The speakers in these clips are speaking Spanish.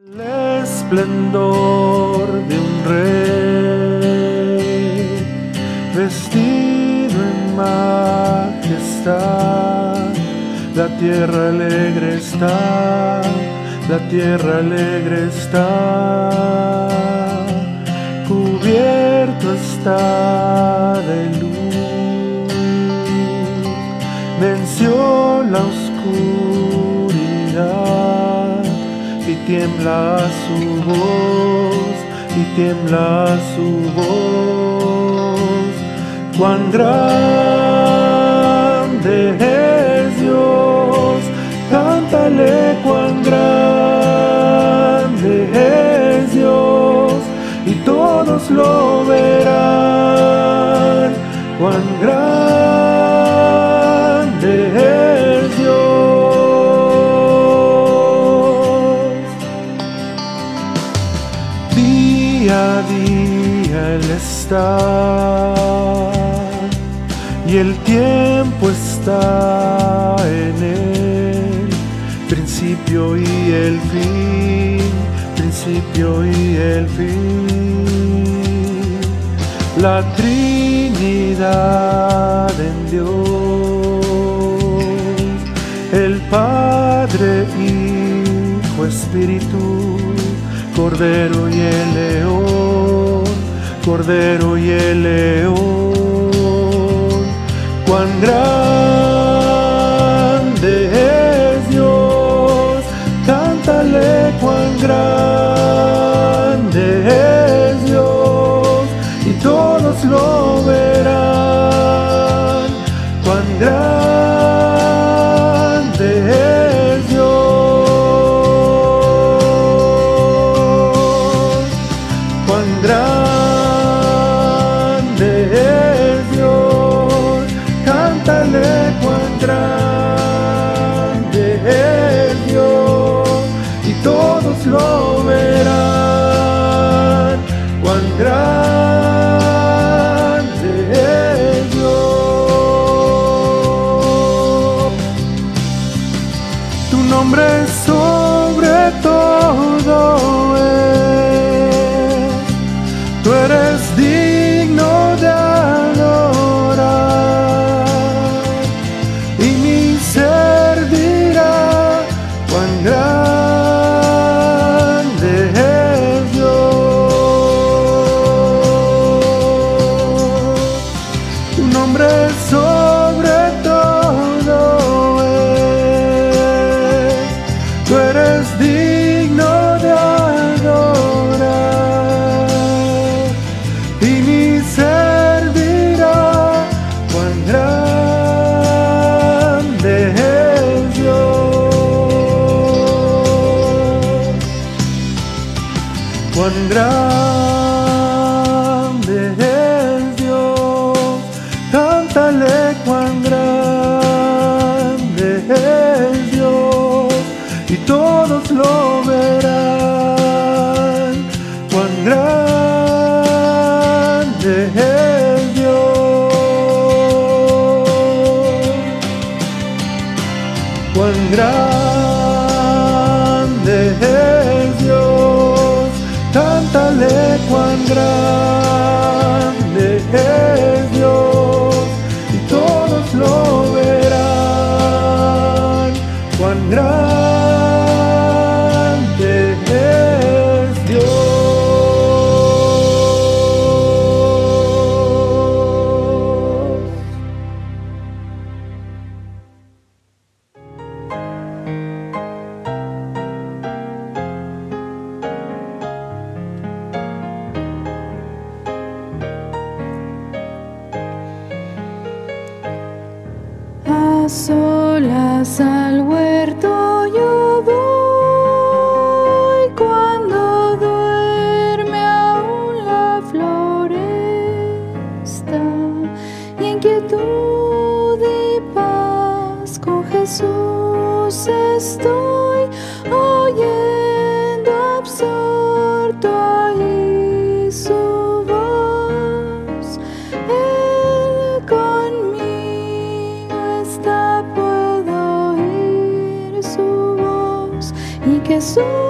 El esplendor de un rey vestido en majestad, la tierra alegre está, la tierra alegre está, cubierto está de luz, venció la oscuridad tiembla su voz, y tiembla su voz. Cuán grande es Dios, cántale cuán grande es Dios, y todos lo verán. Cuán grande y el tiempo está en Él, principio y el fin, principio y el fin. La Trinidad en Dios, el Padre, Hijo, Espíritu, Cordero y el león, Cordero y el león. Cuán grande puedo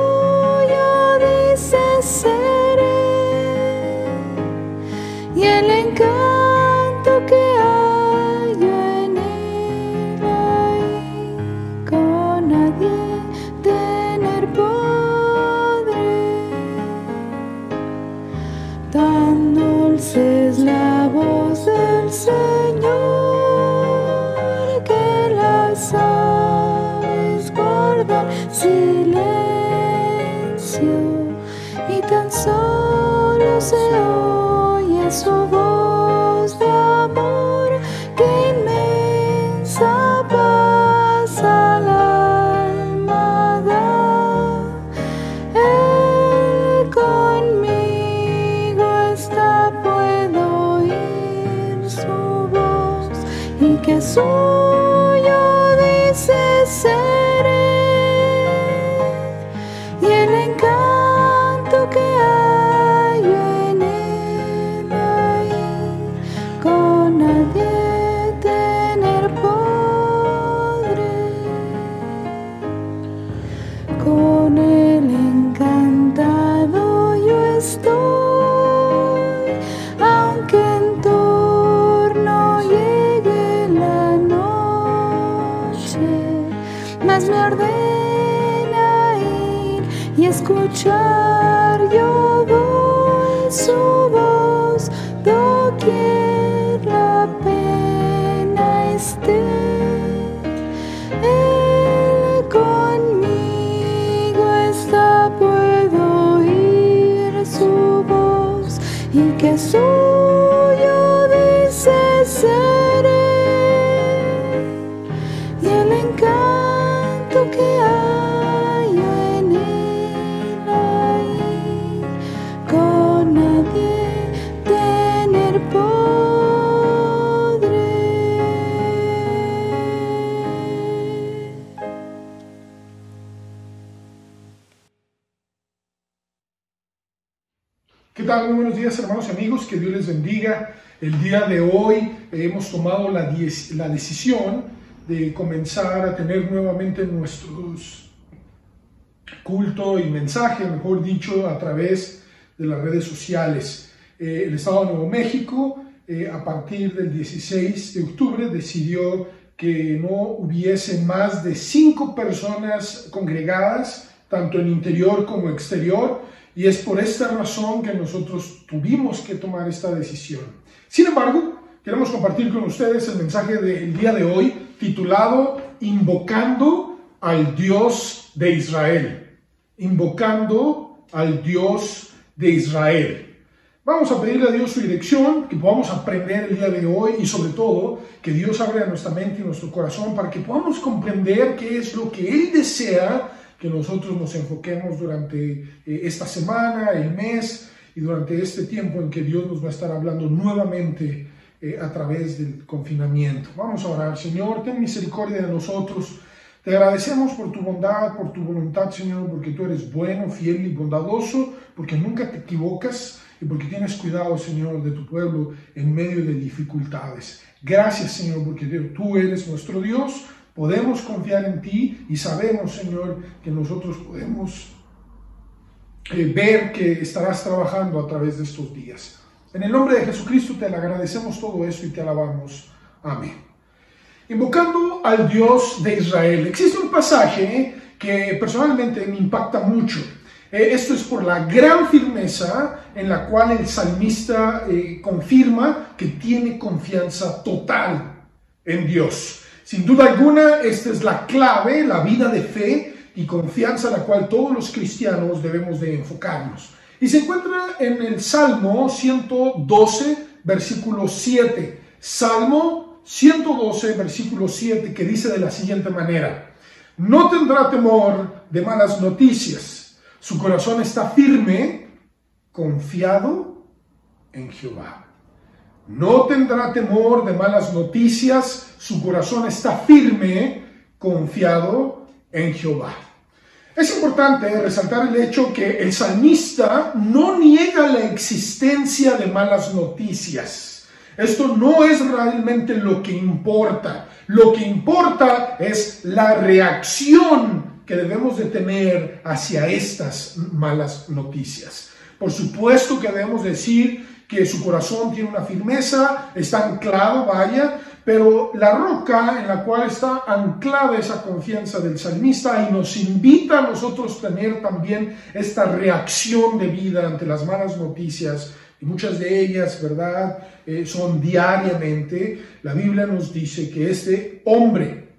solo voy día de hoy hemos tomado la, la decisión de comenzar a tener nuevamente nuestros culto y mensaje, mejor dicho, a través de las redes sociales. Eh, el Estado de Nuevo México, eh, a partir del 16 de octubre, decidió que no hubiese más de cinco personas congregadas, tanto en interior como exterior, y es por esta razón que nosotros tuvimos que tomar esta decisión. Sin embargo, queremos compartir con ustedes el mensaje del día de hoy titulado Invocando al Dios de Israel. Invocando al Dios de Israel. Vamos a pedirle a Dios su dirección, que podamos aprender el día de hoy y sobre todo que Dios abra nuestra mente y nuestro corazón para que podamos comprender qué es lo que Él desea que nosotros nos enfoquemos durante eh, esta semana, el mes y durante este tiempo en que Dios nos va a estar hablando nuevamente eh, a través del confinamiento. Vamos a orar, Señor, ten misericordia de nosotros. Te agradecemos por tu bondad, por tu voluntad, Señor, porque tú eres bueno, fiel y bondadoso, porque nunca te equivocas y porque tienes cuidado, Señor, de tu pueblo en medio de dificultades. Gracias, Señor, porque tú eres nuestro Dios, podemos confiar en ti y sabemos, Señor, que nosotros podemos eh, ver que estarás trabajando a través de estos días. En el nombre de Jesucristo te agradecemos todo esto y te alabamos. Amén. Invocando al Dios de Israel. Existe un pasaje que personalmente me impacta mucho. Eh, esto es por la gran firmeza en la cual el salmista eh, confirma que tiene confianza total en Dios. Sin duda alguna, esta es la clave, la vida de fe y confianza a la cual todos los cristianos debemos de enfocarnos. Y se encuentra en el Salmo 112, versículo 7. Salmo 112, versículo 7, que dice de la siguiente manera, no tendrá temor de malas noticias, su corazón está firme, confiado en Jehová. No tendrá temor de malas noticias, su corazón está firme, confiado en Jehová. Es importante resaltar el hecho que el salmista no niega la existencia de malas noticias. Esto no es realmente lo que importa. Lo que importa es la reacción que debemos de tener hacia estas malas noticias. Por supuesto que debemos decir que su corazón tiene una firmeza, está anclado, vaya, pero la roca en la cual está anclada esa confianza del salmista y nos invita a nosotros tener también esta reacción de vida ante las malas noticias, y muchas de ellas, ¿verdad?, eh, son diariamente. La Biblia nos dice que este hombre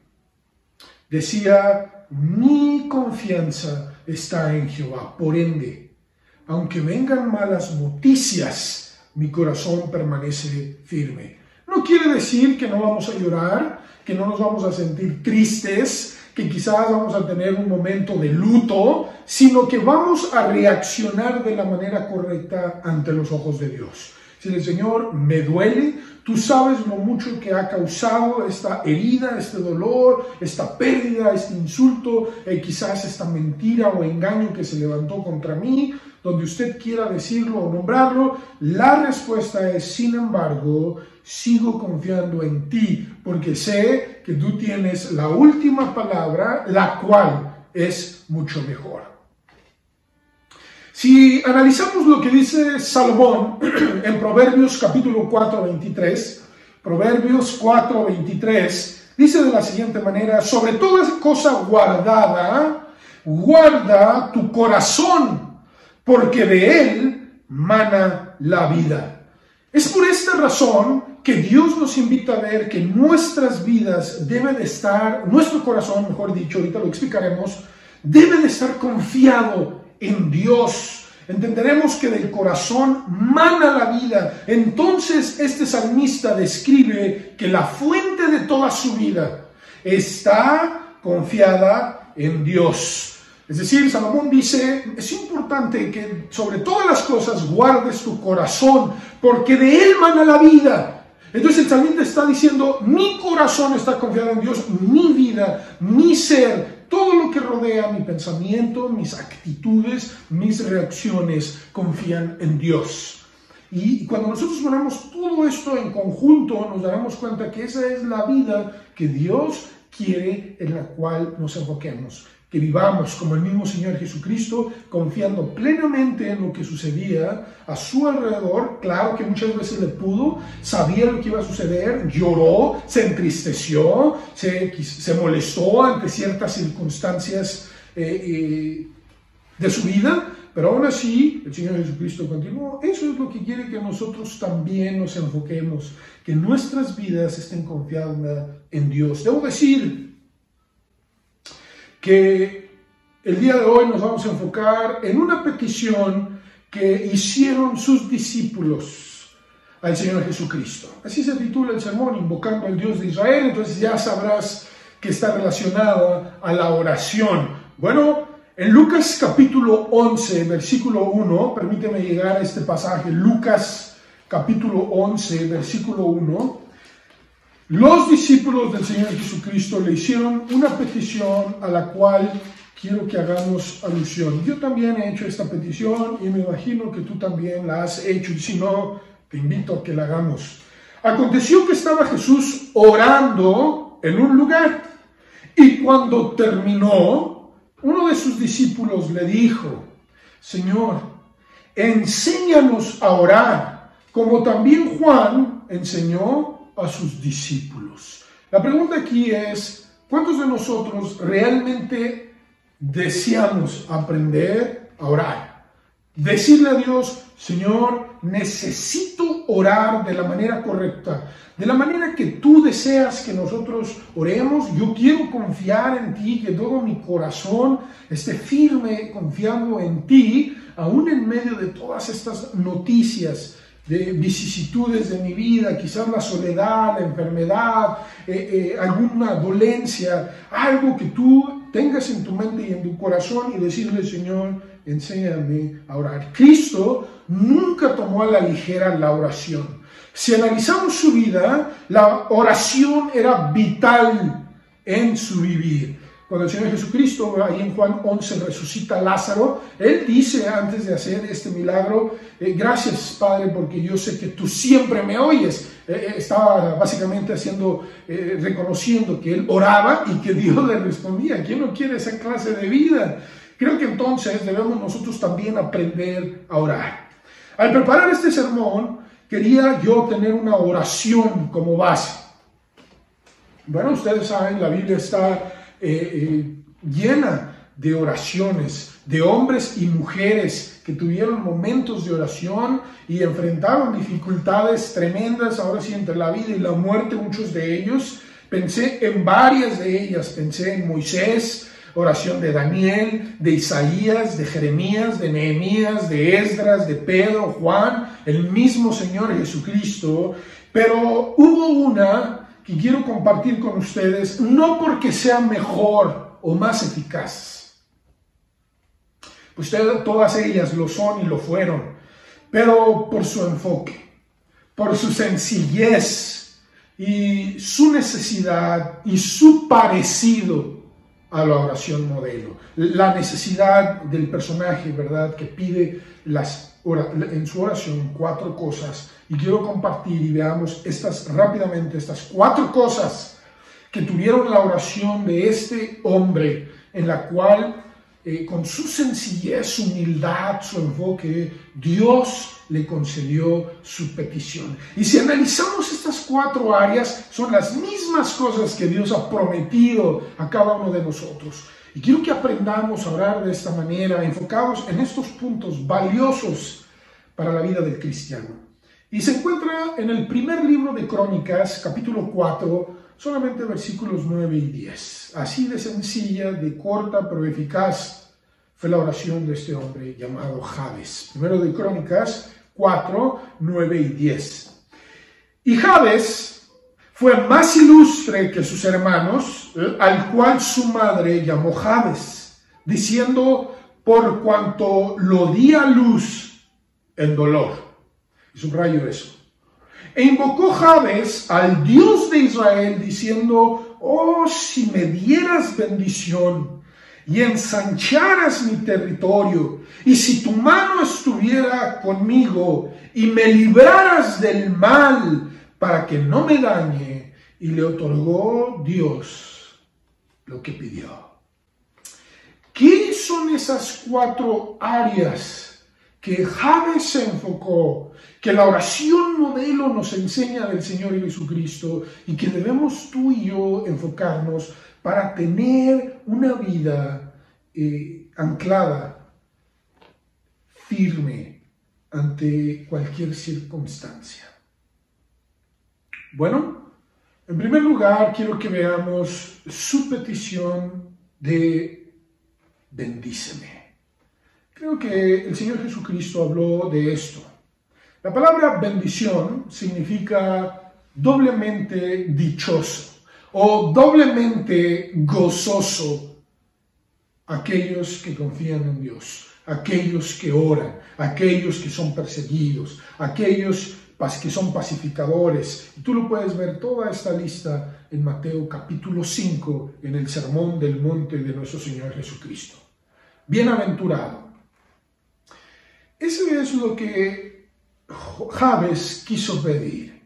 decía, mi confianza está en Jehová. Por ende, aunque vengan malas noticias, mi corazón permanece firme. No quiere decir que no vamos a llorar, que no nos vamos a sentir tristes, que quizás vamos a tener un momento de luto, sino que vamos a reaccionar de la manera correcta ante los ojos de Dios. Si el Señor me duele, tú sabes lo mucho que ha causado esta herida, este dolor, esta pérdida, este insulto, eh, quizás esta mentira o engaño que se levantó contra mí, donde usted quiera decirlo o nombrarlo, la respuesta es, sin embargo, sigo confiando en ti, porque sé que tú tienes la última palabra, la cual es mucho mejor. Si analizamos lo que dice Salomón en Proverbios capítulo 4, 23, Proverbios 4, 23, dice de la siguiente manera, sobre toda cosa guardada, guarda tu corazón, porque de él mana la vida. Es por esta razón que Dios nos invita a ver que nuestras vidas deben de estar, nuestro corazón, mejor dicho, ahorita lo explicaremos, debe de estar confiado en Dios. Entenderemos que del corazón mana la vida. Entonces este salmista describe que la fuente de toda su vida está confiada en Dios. Es decir, Salomón dice, es importante que sobre todas las cosas guardes tu corazón, porque de él mana la vida. Entonces el salmista está diciendo, mi corazón está confiado en Dios, mi vida, mi ser, todo lo que rodea mi pensamiento, mis actitudes, mis reacciones confían en Dios. Y cuando nosotros ponemos todo esto en conjunto, nos daremos cuenta que esa es la vida que Dios quiere en la cual nos enfoquemos que vivamos como el mismo Señor Jesucristo, confiando plenamente en lo que sucedía a su alrededor. Claro que muchas veces le pudo, sabía lo que iba a suceder, lloró, se entristeció, se, se molestó ante ciertas circunstancias eh, eh, de su vida, pero aún así el Señor Jesucristo continuó. Eso es lo que quiere que nosotros también nos enfoquemos, que nuestras vidas estén confiadas en Dios. Debo decir, que el día de hoy nos vamos a enfocar en una petición que hicieron sus discípulos al Señor Jesucristo. Así se titula el sermón, invocando al Dios de Israel, entonces ya sabrás que está relacionada a la oración. Bueno, en Lucas capítulo 11, versículo 1, permíteme llegar a este pasaje, Lucas capítulo 11, versículo 1, los discípulos del Señor Jesucristo le hicieron una petición a la cual quiero que hagamos alusión. Yo también he hecho esta petición y me imagino que tú también la has hecho y si no, te invito a que la hagamos. Aconteció que estaba Jesús orando en un lugar y cuando terminó, uno de sus discípulos le dijo, Señor, enséñanos a orar, como también Juan enseñó a sus discípulos. La pregunta aquí es, ¿cuántos de nosotros realmente deseamos aprender a orar? Decirle a Dios, Señor, necesito orar de la manera correcta, de la manera que tú deseas que nosotros oremos. Yo quiero confiar en ti, que todo mi corazón esté firme confiando en ti, aún en medio de todas estas noticias de vicisitudes de mi vida, quizás la soledad, la enfermedad, eh, eh, alguna dolencia, algo que tú tengas en tu mente y en tu corazón y decirle, Señor, enséñame a orar. Cristo nunca tomó a la ligera la oración. Si analizamos su vida, la oración era vital en su vivir. Cuando el Señor Jesucristo, ahí en Juan 11, resucita a Lázaro, Él dice antes de hacer este milagro, eh, gracias Padre, porque yo sé que tú siempre me oyes. Eh, eh, estaba básicamente haciendo, reconociendo que Él oraba y que Dios le respondía. ¿Quién no quiere esa clase de vida? Creo que entonces debemos nosotros también aprender a orar. Al preparar este sermón, quería yo tener una oración como base. Bueno, ustedes saben, la Biblia está eh, eh, llena de oraciones, de hombres y mujeres que tuvieron momentos de oración y enfrentaron dificultades tremendas, ahora sí, entre la vida y la muerte, muchos de ellos. Pensé en varias de ellas, pensé en Moisés, Oración de Daniel, de Isaías, de Jeremías, de Nehemías, de Esdras, de Pedro, Juan, el mismo Señor Jesucristo. Pero hubo una que quiero compartir con ustedes, no porque sea mejor o más eficaz. Pues todas ellas lo son y lo fueron, pero por su enfoque, por su sencillez y su necesidad y su parecido a la oración modelo. La necesidad del personaje, ¿verdad? Que pide las, en su oración cuatro cosas. Y quiero compartir y veamos estas rápidamente, estas cuatro cosas que tuvieron la oración de este hombre, en la cual eh, con su sencillez, humildad, su enfoque, Dios le concedió su petición. Y si analizamos estas cuatro áreas, son las mismas cosas que Dios ha prometido a cada uno de nosotros. Y quiero que aprendamos a orar de esta manera, enfocados en estos puntos valiosos para la vida del cristiano. Y se encuentra en el primer libro de Crónicas, capítulo 4, solamente versículos 9 y 10. Así de sencilla, de corta, pero eficaz fue la oración de este hombre llamado Jabes. Primero de Crónicas 4, 9 y 10. Y Jabes fue más ilustre que sus hermanos, eh, al cual su madre llamó Jabes, diciendo, por cuanto lo di a luz en dolor. Y subrayo eso. E invocó Jabes al Dios de Israel, diciendo, oh, si me dieras bendición y ensancharas mi territorio, y si tu mano estuviera conmigo y me libraras del mal para que no me dañe, y le otorgó Dios lo que pidió. ¿Qué son esas cuatro áreas que Javes se enfocó, que la oración modelo nos enseña del Señor Jesucristo y que debemos tú y yo enfocarnos para tener una vida eh, anclada, firme ante cualquier circunstancia. Bueno, en primer lugar quiero que veamos su petición de bendíceme. Creo que el Señor Jesucristo habló de esto. La palabra bendición significa doblemente dichoso o doblemente gozoso aquellos que confían en Dios, aquellos que oran, aquellos que son perseguidos, aquellos que son pacificadores. Tú lo puedes ver toda esta lista en Mateo capítulo 5, en el sermón del monte de nuestro Señor Jesucristo. Bienaventurado. Eso es lo que Javes quiso pedir.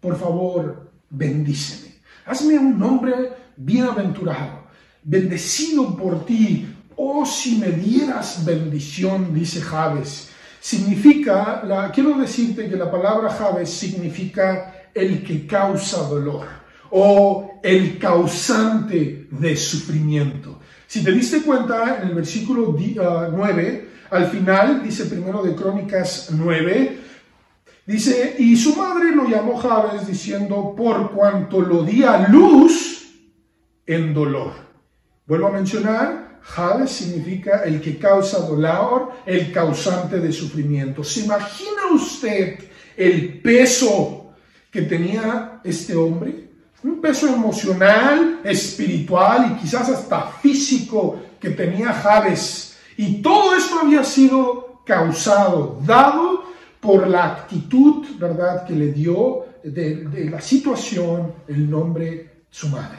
Por favor, bendíceme. Hazme un nombre bienaventurado, bendecido por ti. Oh, si me dieras bendición, dice Javes. Significa, la, quiero decirte que la palabra Javes significa el que causa dolor o el causante de sufrimiento. Si te diste cuenta, en el versículo 9, ah, al final, dice primero de Crónicas 9, Dice, y su madre lo llamó Jabes diciendo, por cuanto lo di a luz en dolor. Vuelvo a mencionar, Jabes significa el que causa dolor, el causante de sufrimiento. ¿Se imagina usted el peso que tenía este hombre? Un peso emocional, espiritual y quizás hasta físico que tenía Jabes. Y todo esto había sido causado, dado por la actitud, ¿verdad?, que le dio de, la situación el nombre su madre.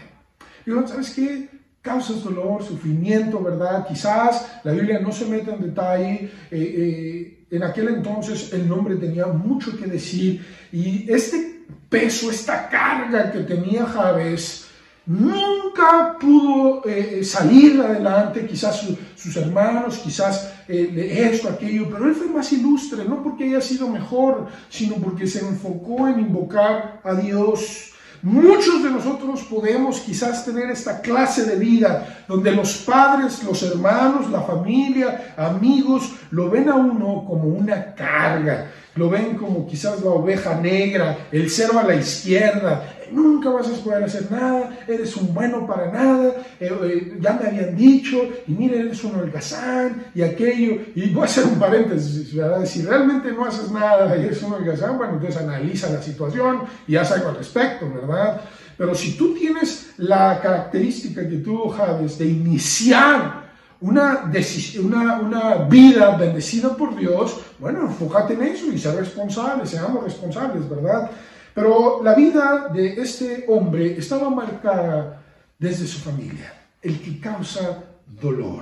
Digo, ¿sabes qué? Causas dolor, sufrimiento, ¿verdad? Quizás la Biblia no se mete en detalle. Eh, eh, en aquel entonces el nombre tenía mucho que decir y este peso, esta carga que tenía Jabes, nunca pudo eh, salir adelante, quizás sus hermanos, quizás eh, esto, aquello, pero él fue más ilustre, no porque haya sido mejor, sino porque se enfocó en invocar a Dios. Muchos de nosotros podemos quizás tener esta clase de vida donde los padres, los hermanos, la familia, amigos, lo ven a uno como una carga, lo ven como quizás la oveja negra, el cero a la izquierda, nunca vas a poder hacer nada, eres un bueno para nada, eh, eh, ya me habían dicho, y mire, eres un holgazán, y aquello, y voy a hacer un paréntesis, ¿verdad? Si realmente no haces nada y eres un holgazán, bueno, entonces analiza la situación y haz algo al respecto, ¿verdad? Pero si tú tienes la característica que tú, Javes, de iniciar una, una, una, vida bendecida por Dios, bueno, enfócate en eso y sé responsable, seamos responsables, ¿verdad? Pero la vida de este hombre estaba marcada desde su familia, el que causa dolor.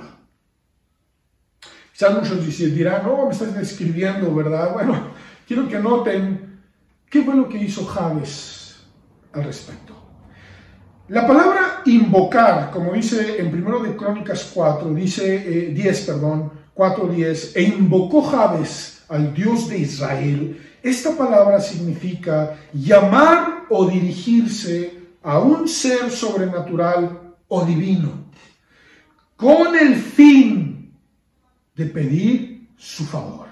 Quizás muchos dirán, no, me estás describiendo, ¿verdad? Bueno, quiero que noten qué fue lo que hizo Javes al respecto. La palabra invocar, como dice en 1 de Crónicas 4, dice 10, eh, perdón, 4.10, e invocó Javes al Dios de Israel esta palabra significa llamar o dirigirse a un ser sobrenatural o divino, con el fin de pedir su favor,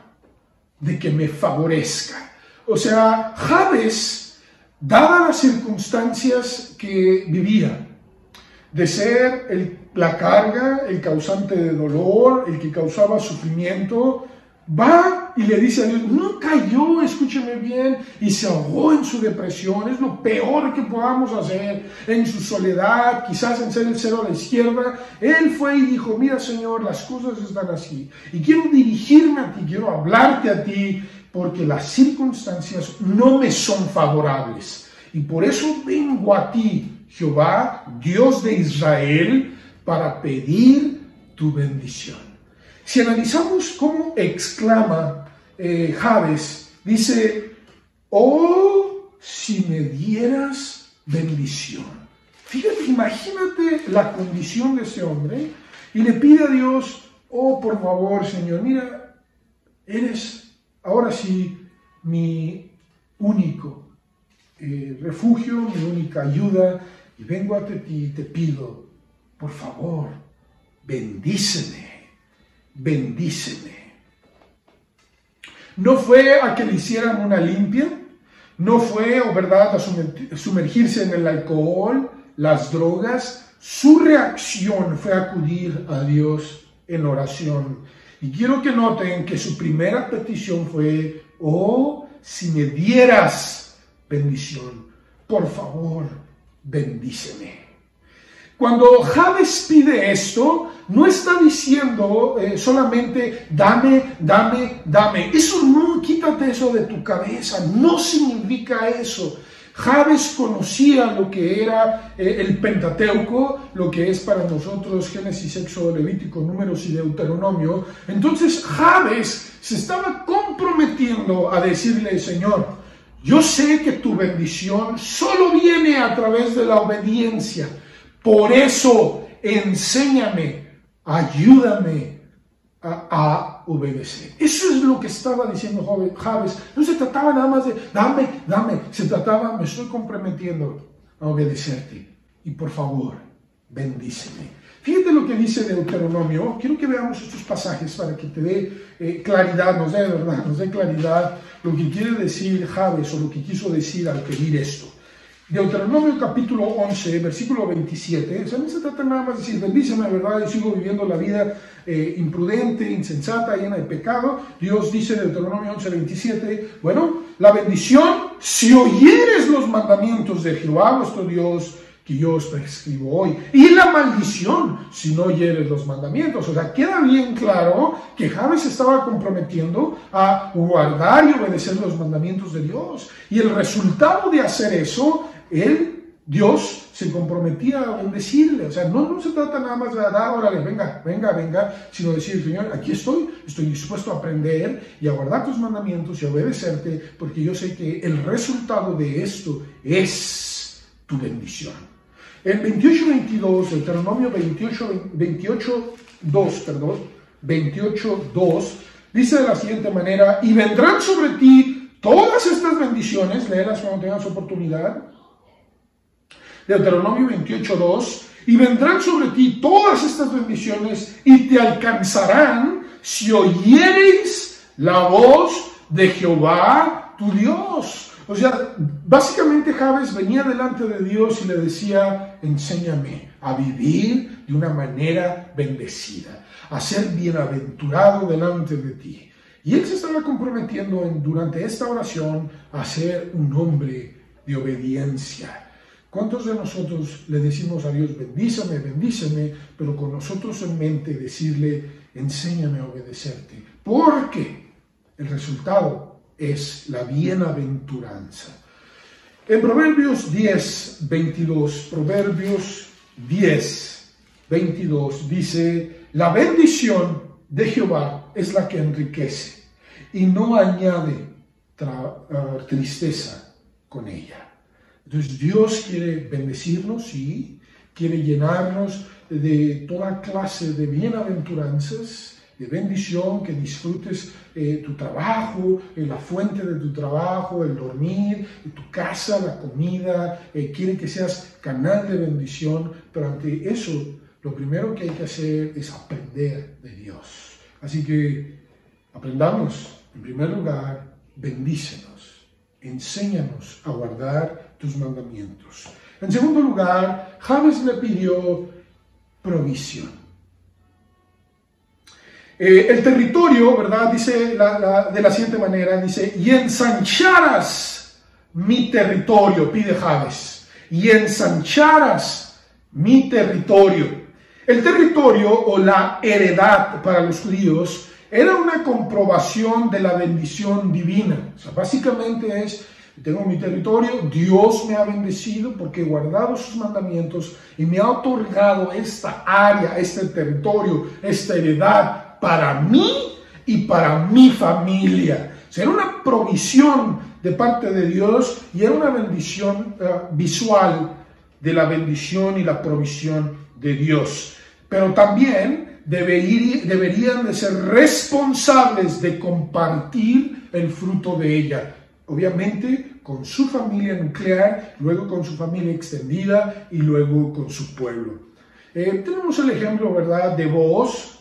de que me favorezca. O sea, Javes, dadas las circunstancias que vivía, de ser la carga, el causante de dolor, el que causaba sufrimiento, va y le dice a Dios, no cayó, escúcheme bien, y se ahogó en su depresión, es lo peor que podamos hacer, en su soledad, quizás en ser el cero a la izquierda, él fue y dijo, mira Señor, las cosas están así, y quiero dirigirme a ti, quiero hablarte a ti, porque las circunstancias no me son favorables, y por eso vengo a ti, Jehová, Dios de Israel, para pedir tu bendición. Si analizamos cómo exclama eh, Javes, dice, oh, si me dieras bendición. Fíjate, imagínate la condición de ese hombre y le pide a Dios, oh, por favor, Señor, mira, eres ahora sí mi único eh, refugio, mi única ayuda, y vengo a ti y te pido, por favor, bendíceme bendíceme. No fue a que le hicieran una limpia, no fue, o verdad, a sumergirse en el alcohol, las drogas. Su reacción fue acudir a Dios en oración. Y quiero que noten que su primera petición fue, oh, si me dieras bendición, por favor, bendíceme. Cuando Javes pide esto, no está diciendo eh, solamente dame, dame, dame. Eso no, quítate eso de tu cabeza, no significa eso. Javes conocía lo que era eh, el Pentateuco, lo que es para nosotros Génesis, Éxodo, Levítico, Números y Deuteronomio. Entonces Javes se estaba comprometiendo a decirle, Señor, yo sé que tu bendición solo viene a través de la obediencia. Por eso enséñame, ayúdame a, obedecer. Eso es lo que estaba diciendo Javes. No se trataba nada más de dame, dame. Se trataba, me estoy comprometiendo a obedecerte. Y por favor, bendíceme. Fíjate lo que dice Deuteronomio. Quiero que veamos estos pasajes para que te dé eh, claridad, nos dé verdad, nos dé claridad lo que quiere decir Javes o lo que quiso decir al pedir esto. Deuteronomio capítulo 11, versículo 27, o sea, no se trata nada más de decir, bendíceme, ¿verdad? Yo sigo viviendo la vida eh, imprudente, insensata, llena de pecado. Dios dice en Deuteronomio 11, 27, bueno, la bendición, si oyeres los mandamientos de Jehová, nuestro Dios, que yo os prescribo hoy. Y la maldición, si no oyeres los mandamientos. O sea, queda bien claro que Javes estaba comprometiendo a guardar y obedecer los mandamientos de Dios. Y el resultado de hacer eso él, Dios, se comprometía a bendecirle. O sea, no, se trata nada más de dar, órale, venga, venga, venga, sino decir, Señor, aquí estoy, estoy dispuesto a aprender y a guardar tus mandamientos y a obedecerte, porque yo sé que el resultado de esto es tu bendición. En 28.22, Deuteronomio 28, 28, 2, perdón, 28, 2, dice de la siguiente manera, y vendrán sobre ti todas estas bendiciones, léelas cuando tengas oportunidad, Deuteronomio 28.2, y vendrán sobre ti todas estas bendiciones y te alcanzarán si oyereis la voz de Jehová tu Dios. O sea, básicamente Javes venía delante de Dios y le decía, enséñame a vivir de una manera bendecida, a ser bienaventurado delante de ti. Y él se estaba comprometiendo en, durante esta oración a ser un hombre de obediencia. ¿Cuántos de nosotros le decimos a Dios, bendíceme, bendíceme, pero con nosotros en mente decirle, enséñame a obedecerte? Porque el resultado es la bienaventuranza. En Proverbios 10, 22, Proverbios 10, 22 dice, la bendición de Jehová es la que enriquece y no añade ah, tristeza con ella. Entonces Dios quiere bendecirnos y quiere llenarnos de toda clase de bienaventuranzas, de bendición, que disfrutes eh, tu trabajo, eh, la fuente de tu trabajo, el dormir, tu casa, la comida, eh, quiere que seas canal de bendición, pero ante eso lo primero que hay que hacer es aprender de Dios. Así que aprendamos, en primer lugar, bendícenos, enséñanos a guardar mandamientos. En segundo lugar, James le pidió provisión. Eh, el territorio, ¿verdad? Dice de la siguiente manera, dice, y ensancharas mi territorio, pide Javes, y ensancharas mi territorio. El territorio o la heredad para los judíos era una comprobación de la bendición divina. O sea, básicamente es, tengo mi territorio, Dios me ha bendecido porque he guardado sus mandamientos y me ha otorgado esta área, este territorio, esta heredad para mí y para mi familia. O sea, era una provisión de parte de Dios y era una bendición eh, visual de la bendición y la provisión de Dios. Pero también deberían de ser responsables de compartir el fruto de ella. Obviamente con su familia nuclear, luego con su familia extendida y luego con su pueblo. Eh, tenemos el ejemplo, ¿verdad?, de vos.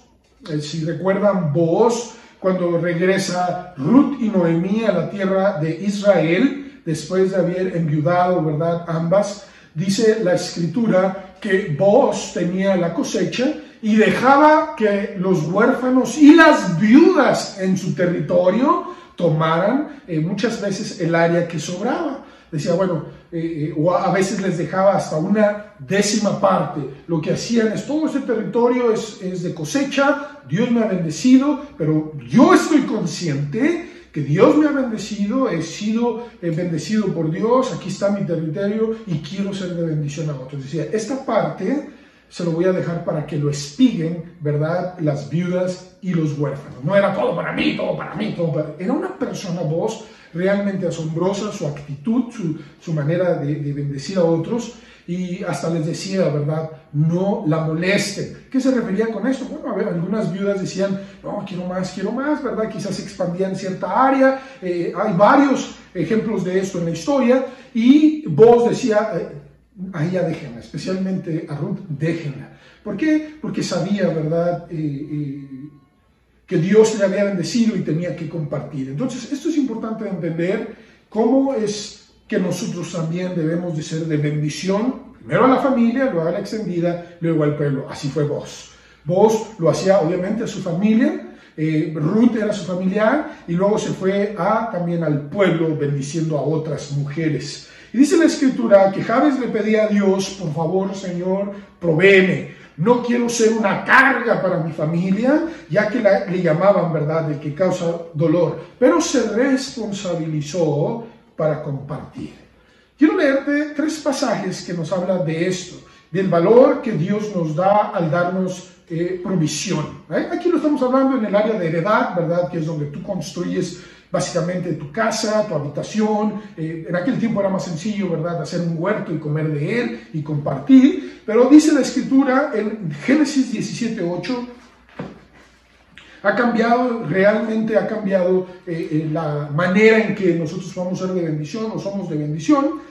Eh, si recuerdan, vos, cuando regresa Ruth y Noemí a la tierra de Israel, después de haber enviudado, ¿verdad?, ambas, dice la escritura que vos tenía la cosecha y dejaba que los huérfanos y las viudas en su territorio tomaran eh, muchas veces el área que sobraba. Decía, bueno, eh, eh, o a veces les dejaba hasta una décima parte. Lo que hacían es, todo este territorio es, es de cosecha, Dios me ha bendecido, pero yo estoy consciente que Dios me ha bendecido, he sido bendecido por Dios, aquí está mi territorio y quiero ser de bendición a otros. Decía, esta parte se lo voy a dejar para que lo espiguen, ¿verdad? Las viudas y los huérfanos. No era todo para mí, todo para mí, todo para... Era una persona, vos, realmente asombrosa, su actitud, su, su manera de, de, bendecir a otros. Y hasta les decía, ¿verdad? No la molesten. ¿Qué se refería con esto? Bueno, a ver, algunas viudas decían, no, quiero más, quiero más, ¿verdad? Quizás expandían cierta área. Eh, hay varios ejemplos de esto en la historia. Y vos decía, eh, a ella déjenla, especialmente a Ruth, déjenla. ¿Por qué? Porque sabía, ¿verdad?, eh, eh, que Dios le había bendecido y tenía que compartir. Entonces, esto es importante entender cómo es que nosotros también debemos de ser de bendición, primero a la familia, luego a la extendida, luego al pueblo. Así fue vos. Vos lo hacía obviamente a su familia, eh, Ruth era su familiar y luego se fue a, también al pueblo bendiciendo a otras mujeres. Y dice la escritura que Javes le pedía a Dios, por favor Señor, provéeme. No quiero ser una carga para mi familia, ya que le llamaban, ¿verdad?, de que causa dolor, pero se responsabilizó para compartir. Quiero leerte tres pasajes que nos hablan de esto, del valor que Dios nos da al darnos eh, provisión. ¿eh? Aquí lo estamos hablando en el área de heredad, ¿verdad? Que es donde tú construyes básicamente tu casa, tu habitación. Eh, en aquel tiempo era más sencillo, ¿verdad?, hacer un huerto y comer de él y compartir. Pero dice la escritura en Génesis 17, 8, ha cambiado, realmente ha cambiado la manera en que nosotros vamos a ser de bendición o somos de bendición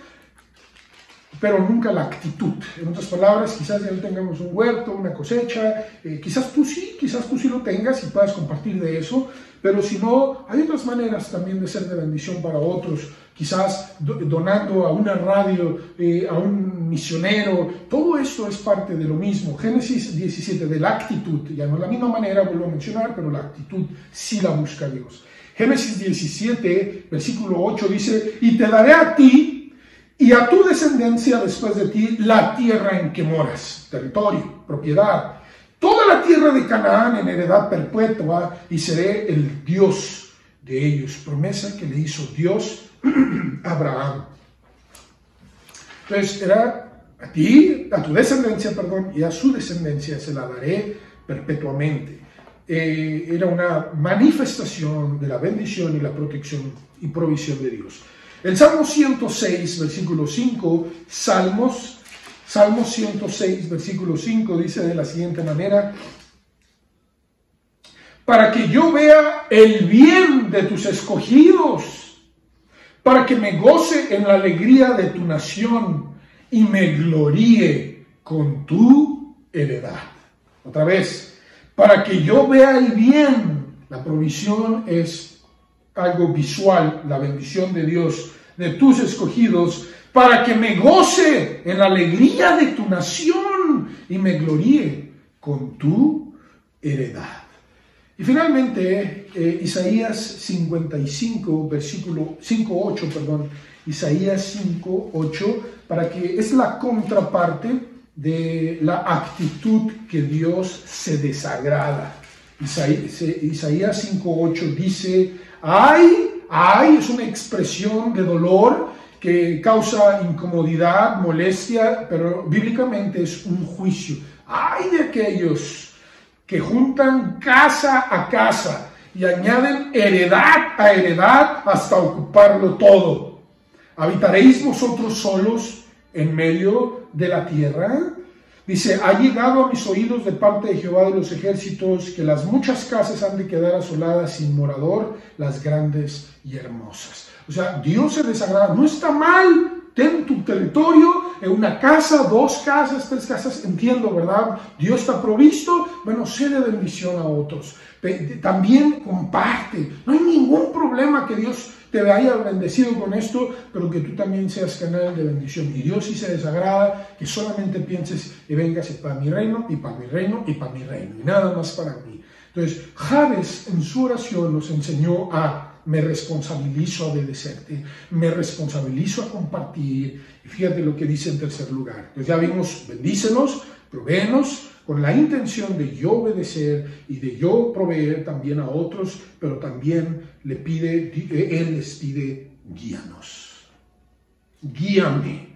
pero nunca la actitud. En otras palabras, quizás ya no tengamos un huerto, una cosecha, eh, quizás tú sí, quizás tú sí lo tengas y puedas compartir de eso, pero si no, hay otras maneras también de ser de bendición para otros, quizás donando a una radio, eh, a un misionero, todo esto es parte de lo mismo. Génesis 17, de la actitud, ya no es la misma manera, vuelvo a mencionar, pero la actitud sí la busca Dios. Génesis 17, versículo 8 dice, y te daré a ti y a tu descendencia después de ti la tierra en que moras, territorio, propiedad toda la tierra de Canaán en heredad perpetua y seré el Dios de ellos. Promesa que le hizo Dios a Abraham. Entonces era a ti, a tu descendencia, perdón, y a su descendencia se la daré perpetuamente. Eh, era una manifestación de la bendición y la protección y provisión de Dios. El Salmo 106, versículo 5, Salmos Salmo 106, versículo 5 dice de la siguiente manera, para que yo vea el bien de tus escogidos, para que me goce en la alegría de tu nación y me gloríe con tu heredad. Otra vez, para que yo vea el bien, la provisión es algo visual, la bendición de Dios, de tus escogidos, para que me goce en la alegría de tu nación y me gloríe con tu heredad. Y finalmente, eh, Isaías 55, versículo 5.8, perdón, Isaías 5.8, para que es la contraparte de la actitud que Dios se desagrada. Isaías 5.8 dice, ay, ay, es una expresión de dolor que causa incomodidad, molestia, pero bíblicamente es un juicio. Hay de aquellos que juntan casa a casa y añaden heredad a heredad hasta ocuparlo todo. ¿Habitaréis vosotros solos en medio de la tierra? Dice, ha llegado a mis oídos de parte de Jehová de los ejércitos que las muchas casas han de quedar asoladas sin morador, las grandes y hermosas. O sea, Dios se desagrada. No está mal. Ten tu territorio, en una casa, dos casas, tres casas, entiendo, ¿verdad? Dios está provisto, bueno, sé de bendición a otros. También comparte. No hay ningún problema que Dios te haya bendecido con esto, pero que tú también seas canal de bendición. Y Dios sí se desagrada que solamente pienses y vengas para mi reino, y para mi reino, y para mi reino, y nada más para mí. Entonces, Javes en su oración nos enseñó a me responsabilizo a obedecerte, me responsabilizo a compartir. Y fíjate lo que dice en tercer lugar. Pues ya vimos, bendícenos, proveenos con la intención de yo obedecer y de yo proveer también a otros, pero también le pide, Él les pide, guíanos. Guíame,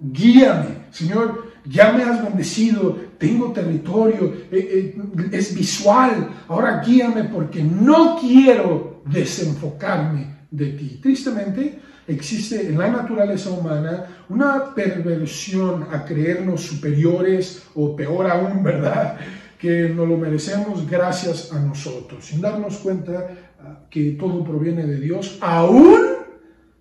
guíame. Señor, ya me has bendecido, tengo territorio, eh, eh, es visual, ahora guíame porque no quiero desenfocarme de ti. Tristemente, existe en la naturaleza humana una perversión a creernos superiores o peor aún, ¿verdad? Que no lo merecemos gracias a nosotros, sin darnos cuenta que todo proviene de Dios, aún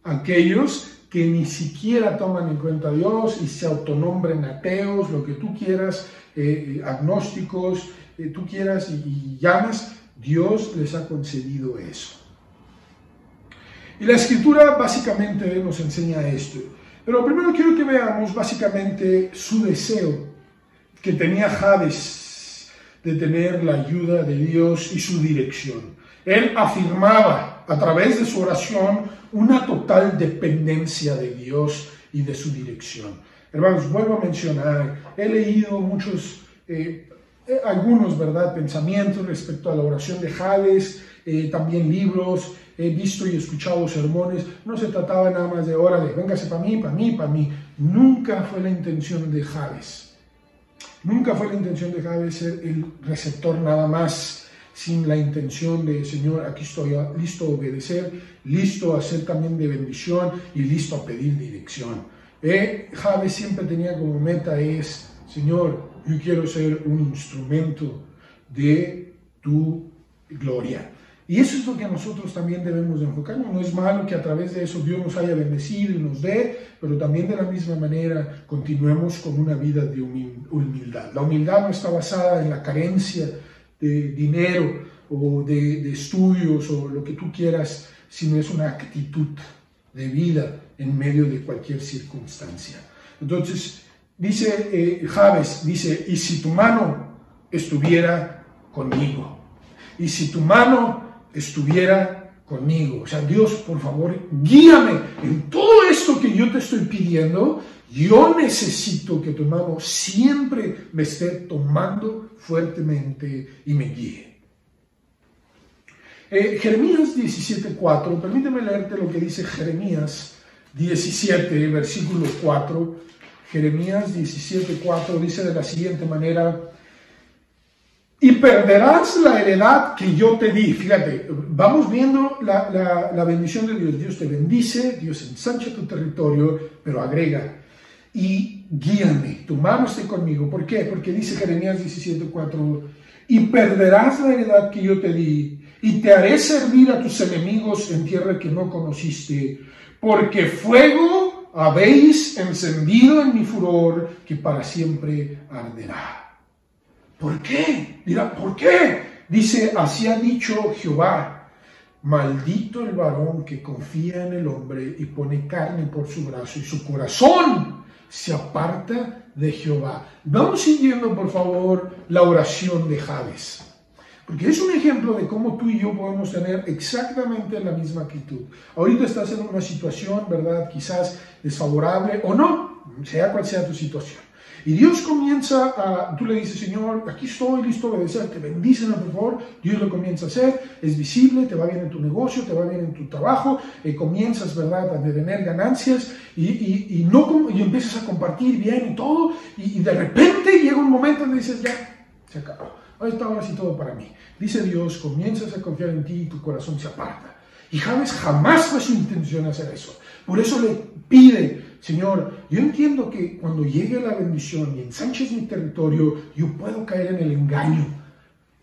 aquellos que ni siquiera toman en cuenta a Dios y se autonombren ateos, lo que tú quieras, eh, agnósticos, eh, tú quieras y, llames, Dios les ha concedido eso. Y la escritura básicamente nos enseña esto. Pero primero quiero que veamos básicamente su deseo que tenía Jabes de tener la ayuda de Dios y su dirección. Él afirmaba a través de su oración una total dependencia de Dios y de su dirección. Hermanos, vuelvo a mencionar, he leído muchos eh, eh, algunos, ¿verdad?, pensamientos respecto a la oración de Jades, eh, también libros, he visto y escuchado sermones, no se trataba nada más de, órale, véngase para mí, para mí, para mí. Nunca fue la intención de Jades. Nunca fue la intención de Jades ser el receptor nada más, sin la intención de, Señor, aquí estoy listo a obedecer, listo a ser también de bendición y listo a pedir dirección. Eh, Jades siempre tenía como meta es, Señor, yo quiero ser un instrumento de tu gloria. Y eso es lo que nosotros también debemos de enfocarnos. No es malo que a través de eso Dios nos haya bendecido y nos dé, pero también de la misma manera continuemos con una vida de humildad. La humildad no está basada en la carencia de dinero, o de, de estudios o lo que tú quieras, sino es una actitud de vida en medio de cualquier circunstancia. Entonces, dice eh, Javes, dice, y si tu mano estuviera conmigo, y si tu mano estuviera conmigo, o sea, Dios, por favor, guíame en todo esto que yo te estoy pidiendo, yo necesito que tu mano siempre me esté tomando fuertemente y me guíe. Eh, Jeremías 17.4, permíteme leerte lo que dice Jeremías 17, versículo 4. Jeremías 17.4 dice de la siguiente manera, y perderás la heredad que yo te di. Fíjate, vamos viendo la, la, bendición de Dios. Dios te bendice, Dios ensancha tu territorio, pero agrega, y guíame, tu mano esté conmigo. ¿Por qué? Porque dice Jeremías 17.4, y perderás la heredad que yo te di, y te haré servir a tus enemigos en tierra que no conociste, porque fuego habéis encendido en mi furor, que para siempre arderá. ¿Por qué? Dirá, ¿por qué? Dice, así ha dicho Jehová, maldito el varón que confía en el hombre y pone carne por su brazo y su corazón se aparta de Jehová. Vamos siguiendo, por favor, la oración de Javes. Porque es un ejemplo de cómo tú y yo podemos tener exactamente la misma actitud. Ahorita estás en una situación, ¿verdad? Quizás desfavorable o no, sea cual sea tu situación. Y Dios comienza a, tú le dices, Señor, aquí estoy listo a obedecerte, bendíceme por favor. Dios lo comienza a hacer, es visible, te va bien en tu negocio, te va bien en tu trabajo, eh, comienzas, ¿verdad?, a tener ganancias y, y, y, no, y empiezas a compartir bien y todo, y, y de repente llega un momento donde dices, ya, se acabó. Está ahora sí todo para mí. Dice Dios, comienzas a confiar en ti y tu corazón se aparta. Y Javes jamás fue su intención hacer eso. Por eso le pide, Señor, yo entiendo que cuando llegue la bendición y ensanches mi territorio, yo puedo caer en el engaño.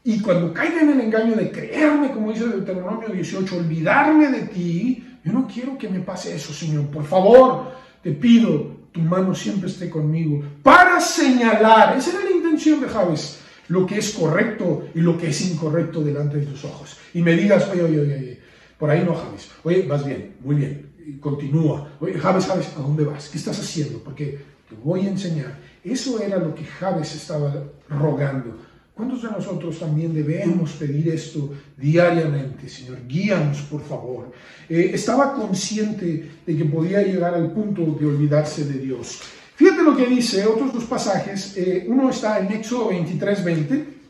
Y cuando caiga en el engaño de creerme, como dice Deuteronomio 18, olvidarme de ti, yo no quiero que me pase eso, Señor. Por favor, te pido, tu mano siempre esté conmigo para señalar. Esa era la intención de Javes lo que es correcto y lo que es incorrecto delante de tus ojos. Y me digas, oye, oye, oye, por ahí no, Javes. Oye, vas bien, muy bien continúa. Oye, Javes, Javes, ¿a dónde vas? ¿Qué estás haciendo? Porque te voy a enseñar. Eso era lo que Javes estaba rogando. ¿Cuántos de nosotros también debemos pedir esto diariamente? Señor, guíanos, por favor. Eh, estaba consciente de que podía llegar al punto de olvidarse de Dios. Fíjate lo que dice otros dos pasajes. Eh, uno está en Éxodo 23, 20.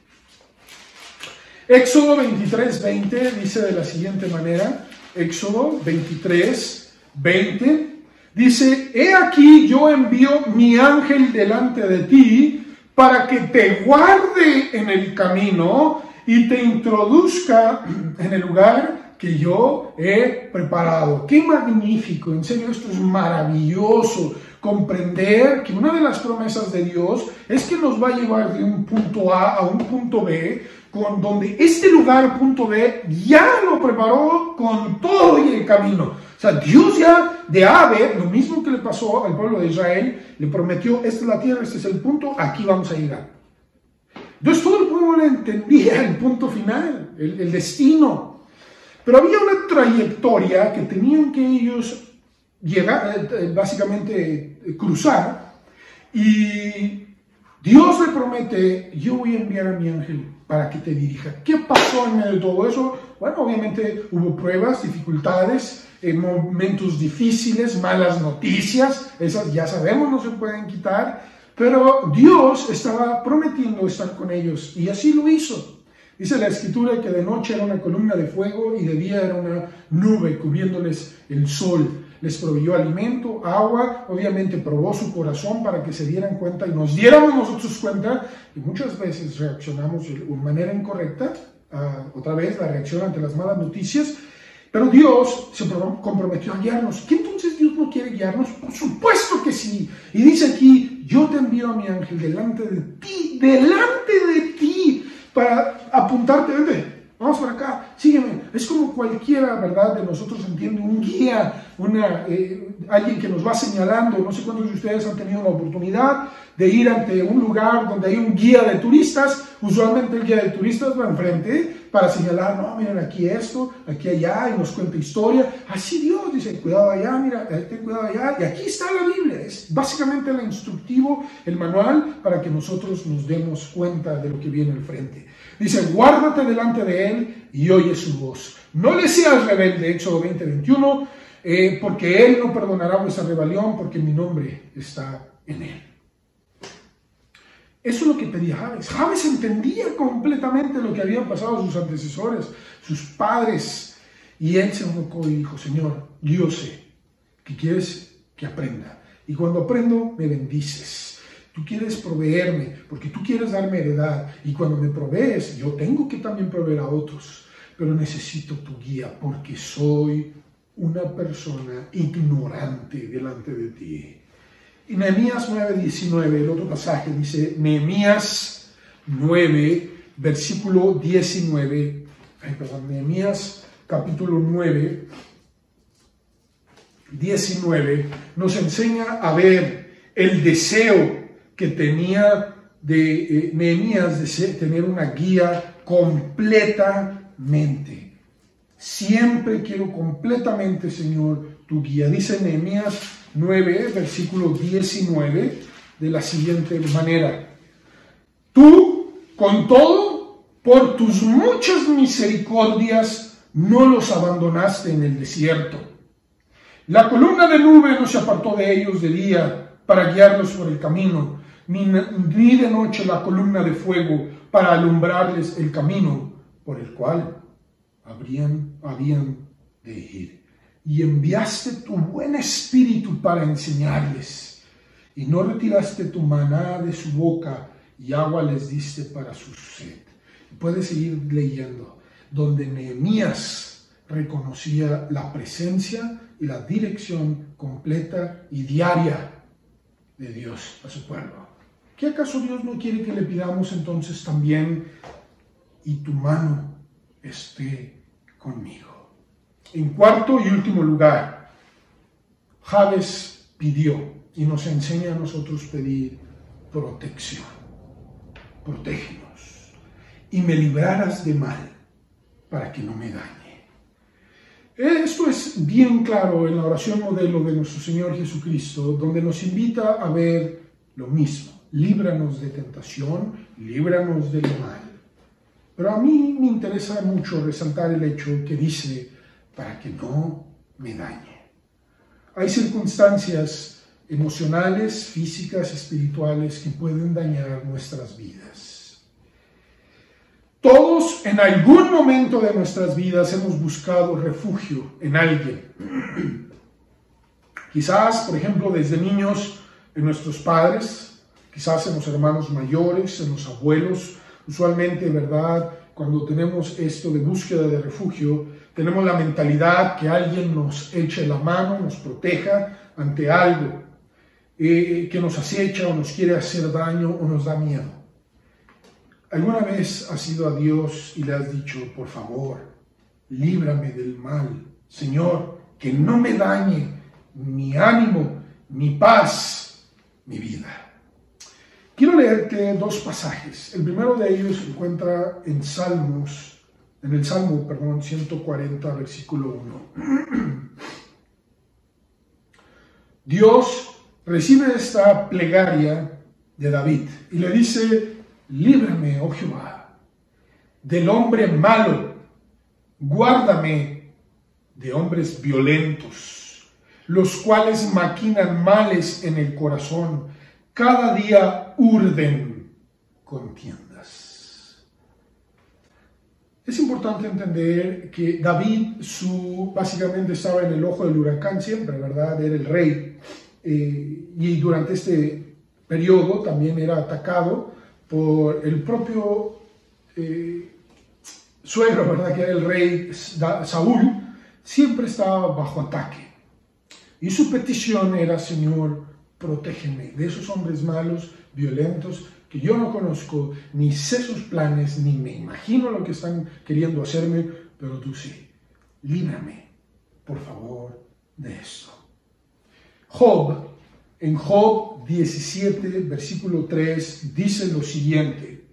Éxodo 23, 20 dice de la siguiente manera. Éxodo 23, 20, dice, he aquí yo envío mi ángel delante de ti para que te guarde en el camino y te introduzca en el lugar que yo he preparado. Qué magnífico, en serio, esto es maravilloso. Comprender que una de las promesas de Dios es que nos va a llevar de un punto A a un punto B, con donde este lugar, punto B, ya lo preparó con todo y el camino sea, Dios ya de ave, lo mismo que le pasó al pueblo de Israel, le prometió, esta es la tierra, este es el punto, aquí vamos a llegar. Entonces todo el pueblo entendía el punto final, el, el destino. Pero había una trayectoria que tenían que ellos llegar, eh, eh, básicamente eh, cruzar, y Dios le promete, yo voy a enviar a mi ángel para que te dirija. ¿Qué pasó en medio de todo eso? Bueno, obviamente hubo pruebas, dificultades, momentos difíciles, malas noticias, esas ya sabemos no se pueden quitar, pero Dios estaba prometiendo estar con ellos y así lo hizo. Dice la escritura que de noche era una columna de fuego y de día era una nube cubriéndoles el sol. Les proveyó alimento, agua, obviamente probó su corazón para que se dieran cuenta y nos diéramos nosotros cuenta y muchas veces reaccionamos de manera incorrecta, ah, otra vez la reacción ante las malas noticias, pero Dios se comprometió a guiarnos. ¿Qué entonces Dios no quiere guiarnos? Por supuesto que sí. Y dice aquí, yo te envío a mi ángel delante de ti, delante de ti, para apuntarte, vente, vamos por acá, sígueme, Es como cualquiera, ¿verdad? De nosotros entiende un guía, una, eh, alguien que nos va señalando. No sé cuántos de ustedes han tenido la oportunidad de ir ante un lugar donde hay un guía de turistas. Usualmente el guía de turistas va enfrente para señalar, no, miren aquí esto, aquí allá, y nos cuenta historia. Así Dios dice, cuidado allá, mira, eh, ten cuidado allá. Y aquí está la Biblia. Es básicamente el instructivo, el manual, para que nosotros nos demos cuenta de lo que viene al frente. Dice, guárdate delante de Él y oye su voz. No le seas rebelde, Éxodo 20, 21, eh, porque Él no perdonará vuestra rebelión, porque mi nombre está en Él. Eso es lo que pedía Javes. Javes entendía completamente lo que habían pasado sus antecesores, sus padres. Y él se enfocó y dijo, Señor, yo sé que quieres que aprenda. Y cuando aprendo, me bendices. Tú quieres proveerme, porque tú quieres darme heredad. Y cuando me provees, yo tengo que también proveer a otros. Pero necesito tu guía, porque soy una persona ignorante delante de ti. Y Nehemías 9:19, el otro pasaje, dice, Nehemías 9, versículo 19, ay, perdón, Nehemías capítulo 9, 19, nos enseña a ver el deseo que tenía de eh, Nehemías de tener una guía completamente. Siempre quiero completamente, Señor, tu guía. Dice Nehemías 9, versículo 19, de la siguiente manera. Tú, con todo, por tus muchas misericordias, no los abandonaste en el desierto. La columna de nube no se apartó de ellos de día para guiarlos por el camino, ni, de noche la columna de fuego para alumbrarles el camino por el cual habrían, habían de ir. Y enviaste tu buen espíritu para enseñarles, y no retiraste tu maná de su boca, y agua les diste para su sed. puedes seguir leyendo, donde Nehemías reconocía la presencia y la dirección completa y diaria de Dios a su pueblo. ¿Qué acaso Dios no quiere que le pidamos entonces también, y tu mano esté conmigo? En cuarto y último lugar, Javes pidió y nos enseña a nosotros pedir protección. Protégenos y me librarás de mal para que no me dañe. Esto es bien claro en la oración modelo de nuestro Señor Jesucristo, donde nos invita a ver lo mismo. Líbranos de tentación, líbranos del mal. Pero a mí me interesa mucho resaltar el hecho que dice, para que no me dañe. Hay circunstancias emocionales, físicas, espirituales que pueden dañar nuestras vidas. Todos en algún momento de nuestras vidas hemos buscado refugio en alguien. Quizás, por ejemplo, desde niños en nuestros padres, quizás en los hermanos mayores, en los abuelos, usualmente, ¿verdad? Cuando tenemos esto de búsqueda de refugio, tenemos la mentalidad que alguien nos eche la mano, nos proteja ante algo eh, que nos acecha o nos quiere hacer daño o nos da miedo. ¿Alguna vez has ido a Dios y le has dicho, por favor, líbrame del mal, Señor, que no me dañe mi ánimo, mi paz, mi vida? Quiero leerte dos pasajes. El primero de ellos se encuentra en Salmos en el Salmo, perdón, 140, versículo 1. Dios recibe esta plegaria de David y le dice, líbrame, oh Jehová, del hombre malo, guárdame de hombres violentos, los cuales maquinan males en el corazón, cada día urden contiendas. Es importante entender que David básicamente estaba en el ojo del huracán siempre, ¿verdad? Era el rey. Eh, y durante este periodo también era atacado por el propio eh, suegro, ¿verdad? Que era el rey Saúl. Siempre estaba bajo ataque. Y su petición era, Señor, protégeme de esos hombres malos, violentos, que yo no conozco, ni sé sus planes, ni me imagino lo que están queriendo hacerme, pero tú sí. Líbrame, por favor, de esto. Job, en Job 17, versículo 3, dice lo siguiente.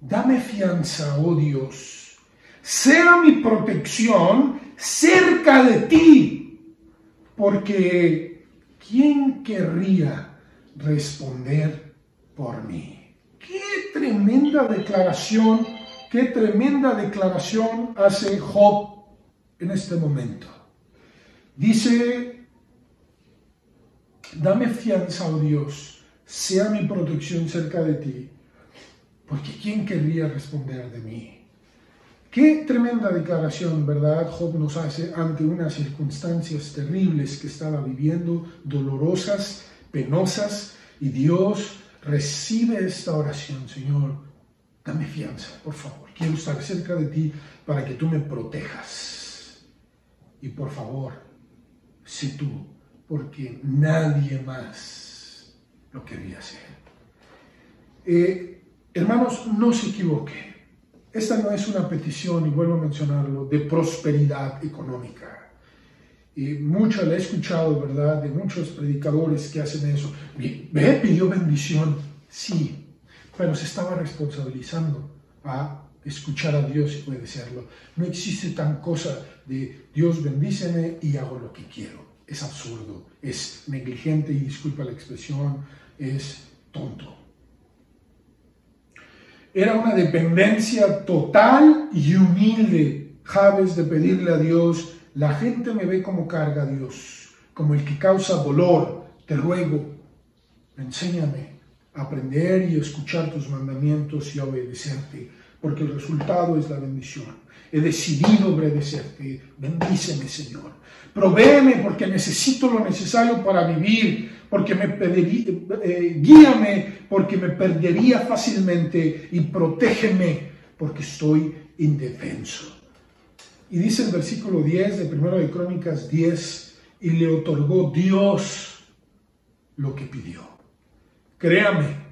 Dame fianza, oh Dios, sea mi protección cerca de ti, porque ¿quién querría responder por mí? Qué tremenda declaración, qué tremenda declaración hace Job en este momento. Dice, dame fianza, oh Dios, sea mi protección cerca de ti, porque ¿quién querría responder de mí? Qué tremenda declaración, ¿verdad? Job nos hace ante unas circunstancias terribles que estaba viviendo, dolorosas, penosas, y Dios recibe esta oración, Señor, dame fianza, por favor. Quiero estar cerca de ti para que tú me protejas. Y por favor, sé tú, porque nadie más lo quería hacer. Eh, hermanos, no se equivoque. Esta no es una petición, y vuelvo a mencionarlo, de prosperidad económica. Y mucho le he escuchado, ¿verdad?, de muchos predicadores que hacen eso. ¿Me pidió bendición? Sí, pero se estaba responsabilizando a escuchar a Dios y obedecerlo. No existe tan cosa de Dios bendíceme y hago lo que quiero. Es absurdo, es negligente y disculpa la expresión, es tonto. Era una dependencia total y humilde, Javes, de pedirle a Dios, la gente me ve como carga a Dios, como el que causa dolor, te ruego, enséñame a aprender y escuchar tus mandamientos y a obedecerte, porque el resultado es la bendición. He decidido obedecerte, bendíceme Señor. Provéeme porque necesito lo necesario para vivir, porque me eh, guíame porque me perdería fácilmente y protégeme porque estoy indefenso. Y dice el versículo 10 de 1 de Crónicas 10, y le otorgó Dios lo que pidió. Créame,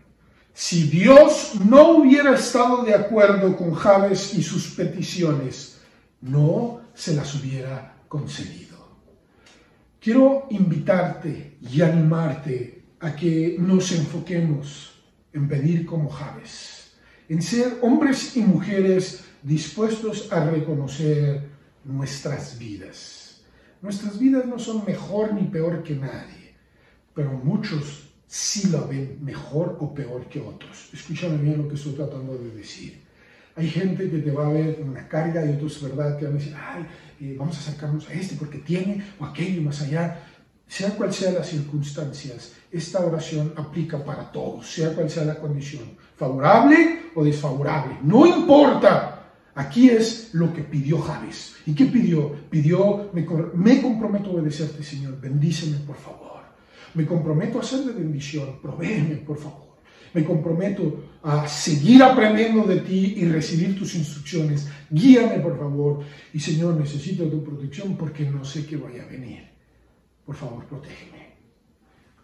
si Dios no hubiera estado de acuerdo con Javes y sus peticiones, no se las hubiera concedido. Quiero invitarte y animarte a que nos enfoquemos en pedir como Javes, en ser hombres y mujeres dispuestos a reconocer nuestras vidas. Nuestras vidas no son mejor ni peor que nadie, pero muchos sí la ven mejor o peor que otros. Escúchame bien lo que estoy tratando de decir. Hay gente que te va a ver en una carga y otros, ¿verdad?, que van a decir, ay, eh, vamos a acercarnos a este porque tiene o aquello más allá. Sea cual sea las circunstancias, esta oración aplica para todos, sea cual sea la condición, favorable o desfavorable, no importa. Aquí es lo que pidió Javes. ¿Y qué pidió? Pidió, me, me comprometo a obedecerte, Señor, bendíceme, por favor. Me comprometo a hacer de bendición, provéeme, por favor. Me comprometo a seguir aprendiendo de ti y recibir tus instrucciones. Guíame, por favor. Y Señor, necesito tu protección porque no sé qué vaya a venir. Por favor, protégeme.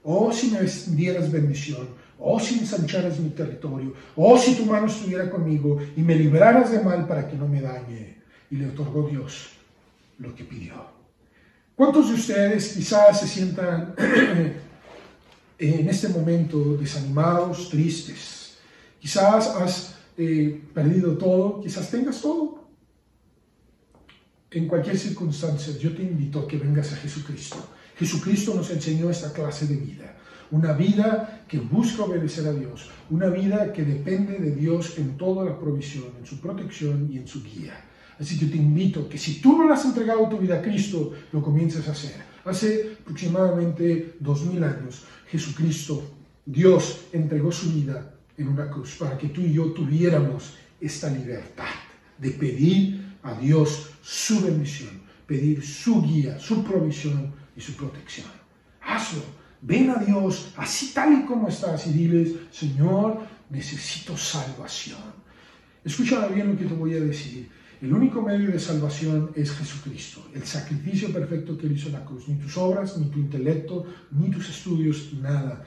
O si me dieras bendición, o si ensancharas mi territorio, o si tu mano estuviera conmigo y me libraras de mal para que no me dañe. Y le otorgó Dios lo que pidió. ¿Cuántos de ustedes quizás se sientan en este momento desanimados, tristes. Quizás has eh, perdido todo, quizás tengas todo. En cualquier circunstancia, yo te invito a que vengas a Jesucristo. Jesucristo nos enseñó esta clase de vida. Una vida que busca obedecer a Dios. Una vida que depende de Dios en toda la provisión, en su protección y en su guía. Así que te invito que si tú no le has entregado tu vida a Cristo, lo comiences a hacer. Hace aproximadamente dos mil años, Jesucristo, Dios, entregó su vida en una cruz para que tú y yo tuviéramos esta libertad de pedir a Dios su bendición, pedir su guía, su provisión y su protección. Hazlo. Ven a Dios así tal y como estás y diles, Señor, necesito salvación. Escúchame bien lo que te voy a decir. El único medio de salvación es Jesucristo, el sacrificio perfecto que él hizo en la cruz. Ni tus obras, ni tu intelecto, ni tus estudios, nada.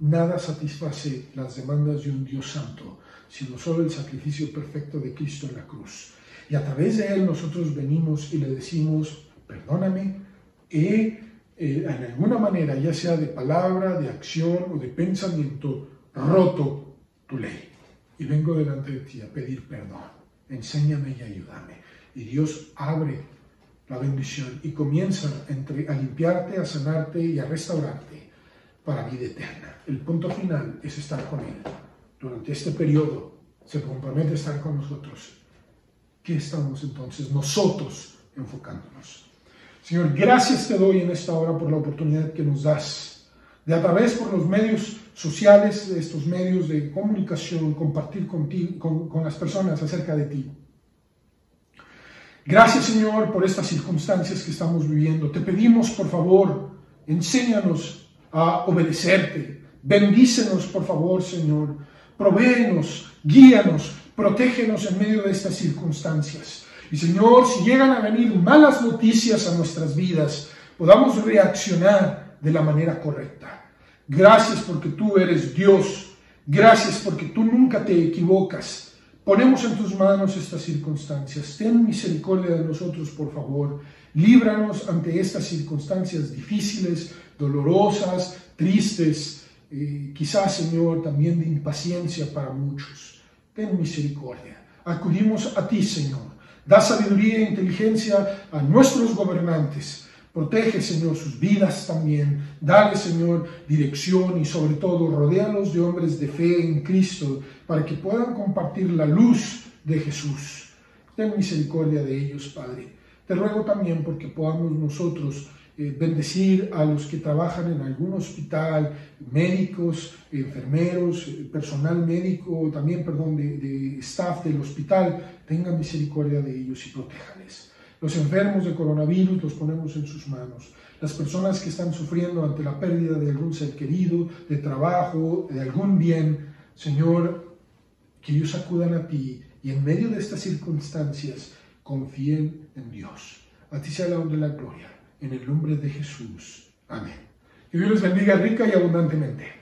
Nada satisface las demandas de un Dios santo, sino solo el sacrificio perfecto de Cristo en la cruz. Y a través de Él nosotros venimos y le decimos, perdóname, he eh, en alguna manera, ya sea de palabra, de acción o de pensamiento, roto tu ley. Y vengo delante de ti a pedir perdón. Enséñame y ayúdame. Y Dios abre la bendición y comienza a limpiarte, a sanarte y a restaurarte para vida eterna. El punto final es estar con Él. Durante este periodo se compromete a estar con nosotros. ¿Qué estamos entonces nosotros enfocándonos? Señor, gracias te doy en esta hora por la oportunidad que nos das de a través por los medios sociales, estos medios de comunicación, compartir contigo, con, con las personas acerca de ti. Gracias Señor por estas circunstancias que estamos viviendo. Te pedimos por favor, enséñanos a obedecerte. Bendícenos por favor Señor. Provéenos, guíanos, protégenos en medio de estas circunstancias. Y Señor, si llegan a venir malas noticias a nuestras vidas, podamos reaccionar de la manera correcta. Gracias porque tú eres Dios. Gracias porque tú nunca te equivocas. Ponemos en tus manos estas circunstancias. Ten misericordia de nosotros, por favor. Líbranos ante estas circunstancias difíciles, dolorosas, tristes, eh, quizás, Señor, también de impaciencia para muchos. Ten misericordia. Acudimos a ti, Señor Da sabiduría e inteligencia a nuestros gobernantes. Protege, Señor, sus vidas también. Dale, Señor, dirección y sobre todo rodealos de hombres de fe en Cristo para que puedan compartir la luz de Jesús. Ten misericordia de ellos, Padre. Te ruego también porque podamos nosotros eh, bendecir a los que trabajan en algún hospital, médicos, enfermeros, eh, personal médico, también, perdón, de, de staff del hospital, tenga misericordia de ellos y protéjales. Los enfermos de coronavirus los ponemos en sus manos. Las personas que están sufriendo ante la pérdida de algún ser querido, de trabajo, de algún bien, Señor, que ellos acudan a ti y en medio de estas circunstancias confíen en Dios. A ti sea la honra y la gloria en el nombre de Jesús. Amén. Que Dios les bendiga rica y abundantemente.